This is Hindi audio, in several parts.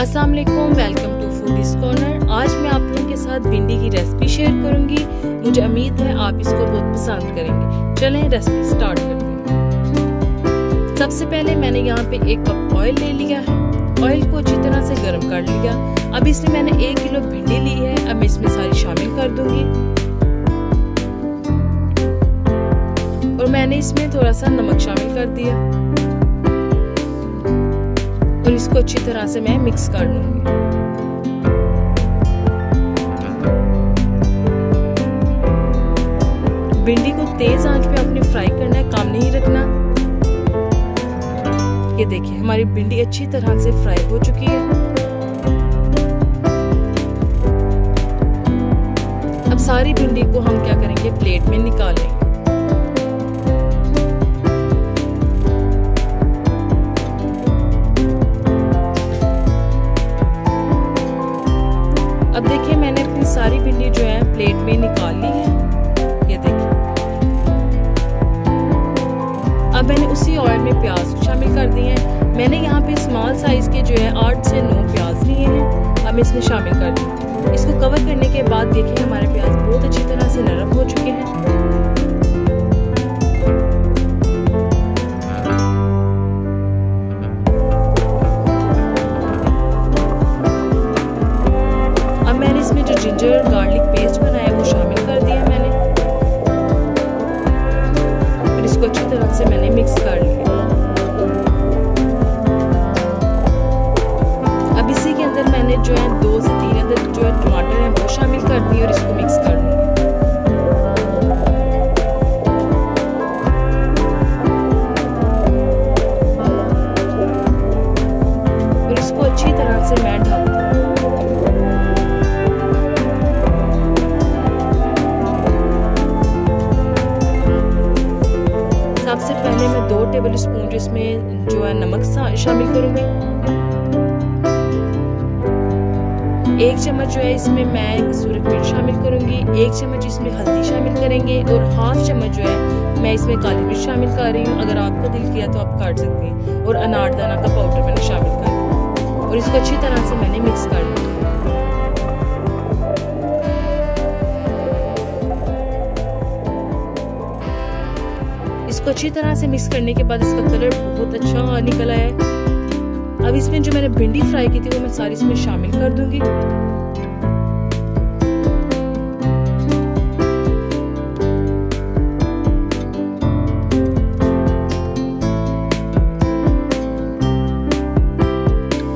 अस्सलाम वालेकुम वेलकम टू फूडीज कॉर्नर आज मैं आप लोगों के साथ भिंडी की रेसिपी शेयर करूँगी। मुझे उम्मीद है आप इसको बहुत पसंद करेंगे। चलें रेसिपी स्टार्ट करते हैं। सबसे पहले मैंने यहाँ पे एक कप ऑयल ले लिया है। ऑयल को अच्छी तरह से गर्म कर लिया। अब इसमें मैंने एक किलो भिंडी ली है। अब मैं इसमें सारी शामिल कर दूँगी। और मैंने इसमें थोड़ा सा नमक शामिल कर दिया। और इसको अच्छी तरह से मैं मिक्स कर लूँगी। भिंडी को तेज आँच पे अपने फ्राई करना है, काम नहीं रखना। ये देखिए, हमारी भिंडी अच्छी तरह से फ्राई हो चुकी है। अब सारी भिंडी को हम क्या करेंगे? प्लेट में निकालेंगे। सारी भिंडी जो है प्लेट में निकाल ली है। ये देखिए। अब मैंने उसी ऑयल में प्याज शामिल कर दिए हैं। मैंने यहाँ पे स्मॉल साइज़ के जो है, आठ से नौ प्याज लिए हैं। अब इसमें शामिल कर दी इसको कवर करने के बाद देखिए हमारे प्याज बहुत अच्छी तरह जिंजर गार्लिक पेस्ट बनाया, वो शामिल कर दिया मैंने। और इसको अच्छी तरह से मैंने मिक्स कर लिया। अब इसी के अंदर मैंने जो है, दो से तीन अंदर जो है, टमाटर है, वो शामिल कर दिए और इसको मिक्स कर लूँगी। अच्छी तरह से मैं ढक टेबल स्पून इसमें जो है नमक शामिल करूँगी। एक चम्मच जो है इसमें मैं सूरज मिर्च शामिल करूँगी, एक चम्मच इसमें हल्दी शामिल करेंगे और हाफ़ चम्मच जो है मैं इसमें काली मिर्च शामिल कर रही हूँ। अगर आपको दिल किया तो आप काट सकते हैं और अनारदाना का पाउडर मैंने शामिल कर और इसको अच्छी तरह से मैंने मिक्स कर लिया। इसको अच्छी तरह से मिक्स करने के बाद इसका कलर बहुत अच्छा निकल आया है। अब इसमें जो मैंने भिंडी फ्राई की थी वो मैं सारी इसमें शामिल कर दूँगी।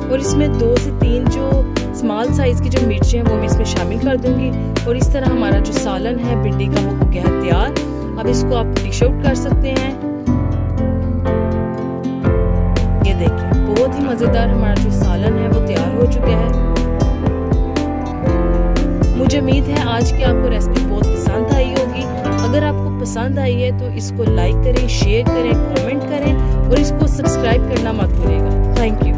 और इसमें दो से तीन जो स्मॉल साइज़ की जो मिर्चें हैं वो मैं इसमें शामिल कर दूँगी। और इस तरह हमारा जो सालन है, भिंडी का, वो हो गया तैयार। अब इसको आप डिश आउट कर सकते हैं। ये देखिए, बहुत ही मज़ेदार हमारा जो सालन है, वो तैयार हो चुका है। मुझे उम्मीद है आज की आपको रेसिपी बहुत पसंद आई होगी। अगर आपको पसंद आई है तो इसको लाइक करें शेयर करें कमेंट करें और इसको सब्सक्राइब करना मत भूलिएगा। Thank you